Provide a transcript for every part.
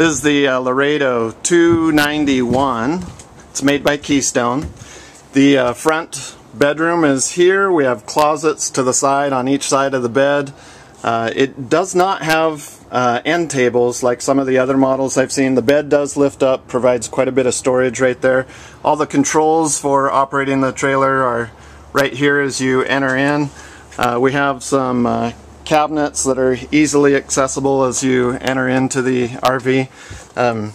This is the uh, Laredo 291. It's made by Keystone. The uh, front bedroom is here. We have closets to the side on each side of the bed. Uh, it does not have uh, end tables like some of the other models I've seen. The bed does lift up, provides quite a bit of storage right there. All the controls for operating the trailer are right here as you enter in. Uh, we have some uh, cabinets that are easily accessible as you enter into the RV. Um,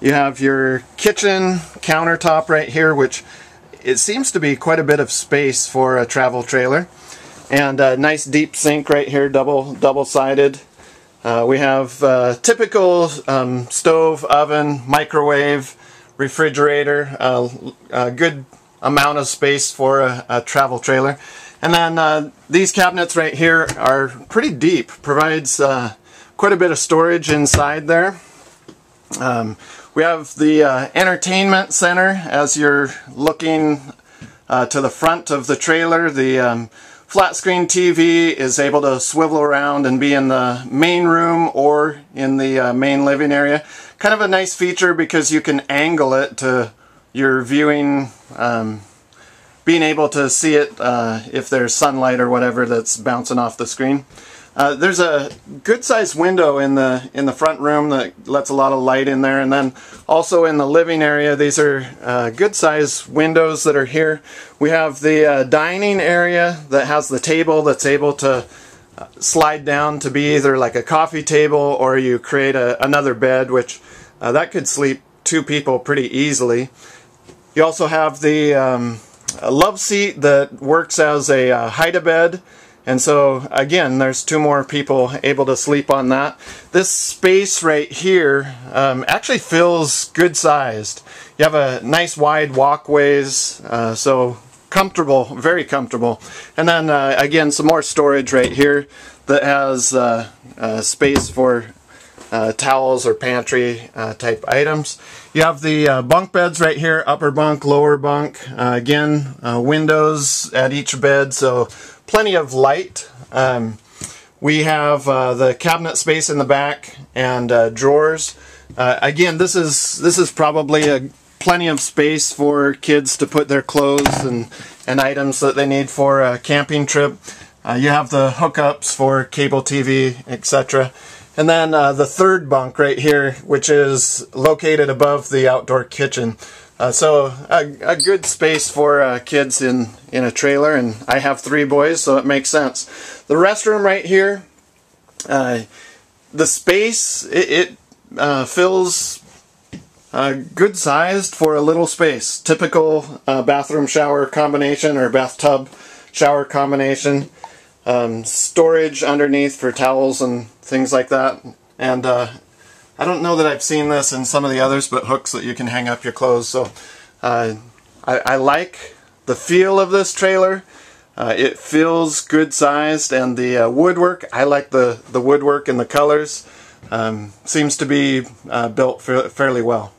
you have your kitchen countertop right here, which it seems to be quite a bit of space for a travel trailer. And a nice deep sink right here, double double sided. Uh, we have uh, typical um, stove, oven, microwave, refrigerator, uh, a good amount of space for a, a travel trailer. And then uh, these cabinets right here are pretty deep, provides uh, quite a bit of storage inside there. Um, we have the uh, entertainment center as you're looking uh, to the front of the trailer. The um, flat screen TV is able to swivel around and be in the main room or in the uh, main living area. Kind of a nice feature because you can angle it to your viewing um, being able to see it uh, if there's sunlight or whatever that's bouncing off the screen. Uh, there's a good sized window in the in the front room that lets a lot of light in there and then also in the living area these are uh, good sized windows that are here. We have the uh, dining area that has the table that's able to uh, slide down to be either like a coffee table or you create a, another bed which uh, that could sleep two people pretty easily. You also have the um, a love seat that works as a uh, hide-a-bed. And so, again, there's two more people able to sleep on that. This space right here um, actually feels good sized. You have a nice wide walkways, uh, so comfortable, very comfortable. And then, uh, again, some more storage right here that has uh, uh space for uh, towels or pantry uh, type items. You have the uh, bunk beds right here, upper bunk, lower bunk. Uh, again, uh, windows at each bed, so plenty of light. Um, we have uh, the cabinet space in the back and drawers. again, this is this is probably a plenty of space for kids to put their clothes and, and items that they need for a camping trip. you have the hookups for cable TV, etc. And then uh, the third bunk right here, which is located above the outdoor kitchen. Uh, so a, a, good space for uh, kids in, in a trailer, and I have three boys, so it makes sense. The restroom right here, uh, the space, it, it uh, fills uh, good sized for a little space. Typical bathroom shower combination or bathtub shower combination um, storage underneath for towels and things like that. And uh, I don't know that I've seen this in some of the others, but hooks that you can hang up your clothes. So uh, I, I, like the feel of this trailer. Uh, it feels good sized and the uh, woodwork, I like the, the woodwork and the colors. Um, seems to be uh, built fa fairly well.